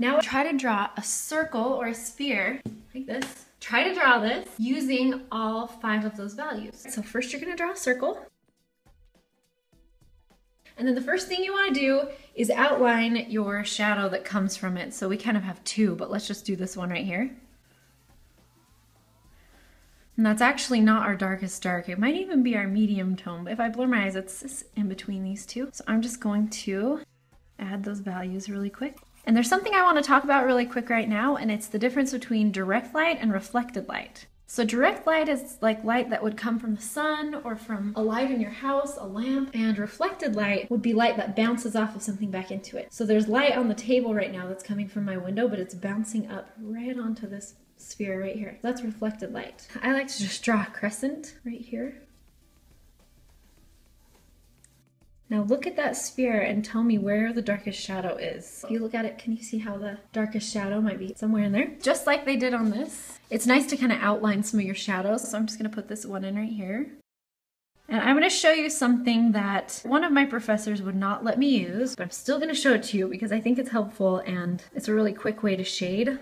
Now try to draw a circle or a sphere like this. Try to draw this using all five of those values. So first you're gonna draw a circle. And then the first thing you wanna do is outline your shadow that comes from it. So we kind of have two, but let's just do this one right here. And that's actually not our darkest dark. It might even be our medium tone, but if I blur my eyes, it's in between these two. So I'm just going to add those values really quick. And there's something I want to talk about really quick right now, and it's the difference between direct light and reflected light. So direct light is like light that would come from the sun or from a light in your house, a lamp, and reflected light would be light that bounces off of something back into it. So there's light on the table right now that's coming from my window, but it's bouncing up right onto this sphere right here. That's reflected light. I like to just draw a crescent right here. Now look at that sphere and tell me where the darkest shadow is. If you look at it, can you see how the darkest shadow might be somewhere in there? Just like they did on this. It's nice to kind of outline some of your shadows, so I'm just gonna put this one in right here. And I'm gonna show you something that one of my professors would not let me use, but I'm still gonna show it to you because I think it's helpful and it's a really quick way to shade.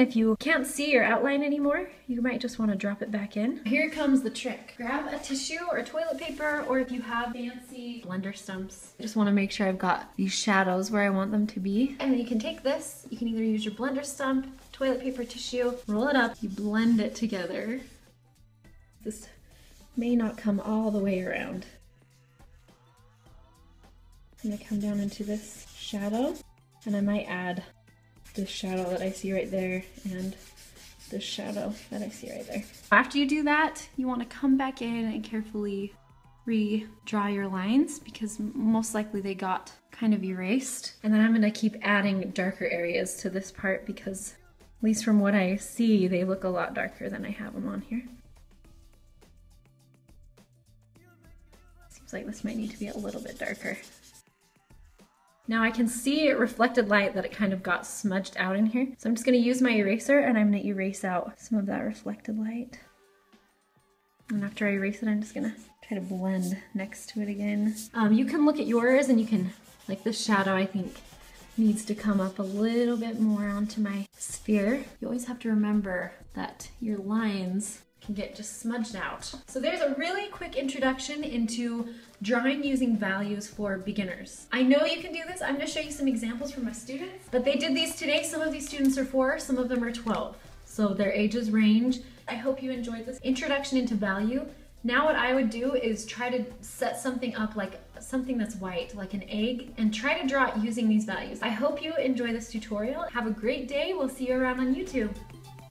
If you can't see your outline anymore, you might just want to drop it back in. Here comes the trick. Grab a tissue or toilet paper, or if you have fancy blender stumps, I just want to make sure I've got these shadows where I want them to be. And then you can take this, you can either use your blender stump, toilet paper, tissue, roll it up, you blend it together. This may not come all the way around. I'm gonna come down into this shadow, and I might add this shadow that I see right there and the shadow that I see right there. After you do that, you want to come back in and carefully redraw your lines because most likely they got kind of erased. And then I'm going to keep adding darker areas to this part because at least from what I see, they look a lot darker than I have them on here. Seems like this might need to be a little bit darker. Now I can see reflected light that it kind of got smudged out in here. So I'm just gonna use my eraser and I'm gonna erase out some of that reflected light. And after I erase it, I'm just gonna try to blend next to it again. Um, you can look at yours and you can, like the shadow I think needs to come up a little bit more onto my sphere. You always have to remember that your lines can get just smudged out. So there's a really quick introduction into drawing using values for beginners. I know you can do this. I'm gonna show you some examples from my students, but they did these today. Some of these students are four, some of them are 12. So their ages range. I hope you enjoyed this introduction into value. Now what I would do is try to set something up like something that's white, like an egg, and try to draw it using these values. I hope you enjoy this tutorial. Have a great day. We'll see you around on YouTube.